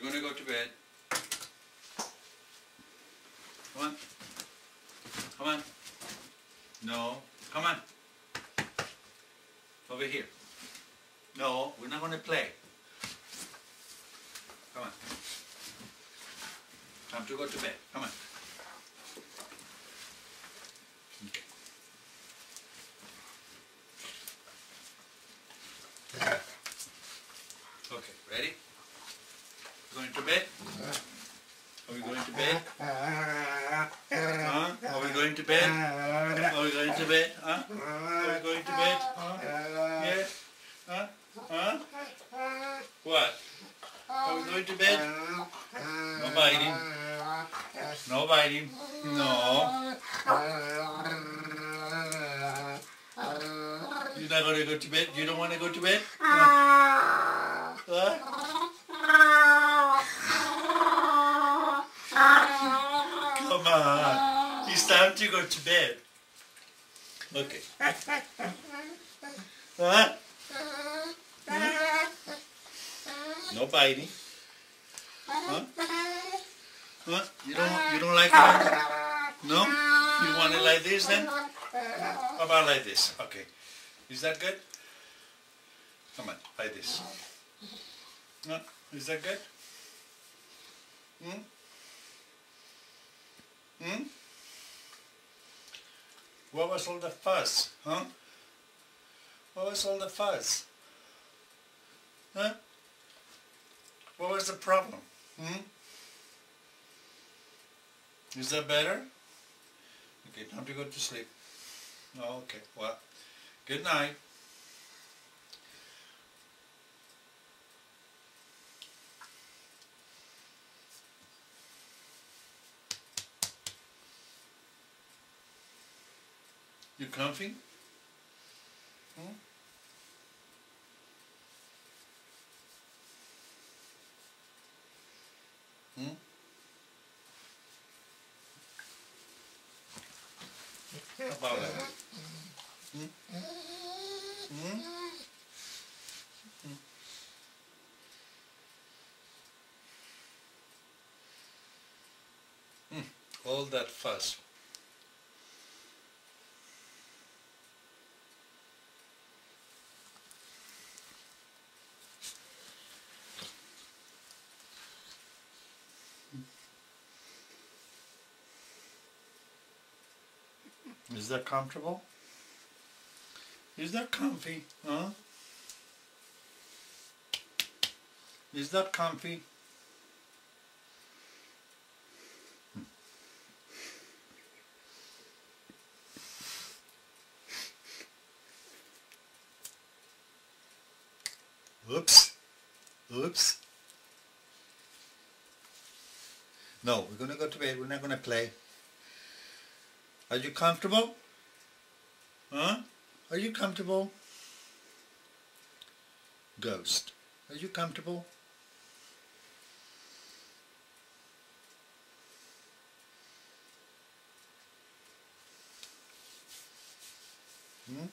We're going to go to bed. Come on. Come on. No. Come on. Over here. No, we're not going to play. Come on. Time to go to bed. Come on. Okay. Okay, ready? Going to bed? Are we going to bed? Huh? Are we going to bed? Are we going to bed? Huh? Are we going to bed? Huh? Yes? Huh? Huh? What? Are we going to bed? No biting. No biting. No. You're not going to go to bed? You don't want to go to bed? Huh? Come on. It's time to go to bed. Okay. Huh? No biting. Huh? Huh? You don't you don't like it? No? You want it like this then? How about like this? Okay. Is that good? Come on, like this. Huh? Is that good? Hmm? Hmm? What was all the fuss? Huh? What was all the fuss? Huh? What was the problem? Hmm? Is that better? Okay, time to go to sleep. Oh, okay, well, good night. You comfy? Hmm? Hmm? How about that? Hmm? Hmm? Hmm. Hmm. All that fuss. Is that comfortable? Is that comfy? Huh? Is that comfy? Oops. Oops. No, we're going to go to bed. We're not going to play. Are you comfortable? Huh? Are you comfortable? Ghost, are you comfortable? Hmm?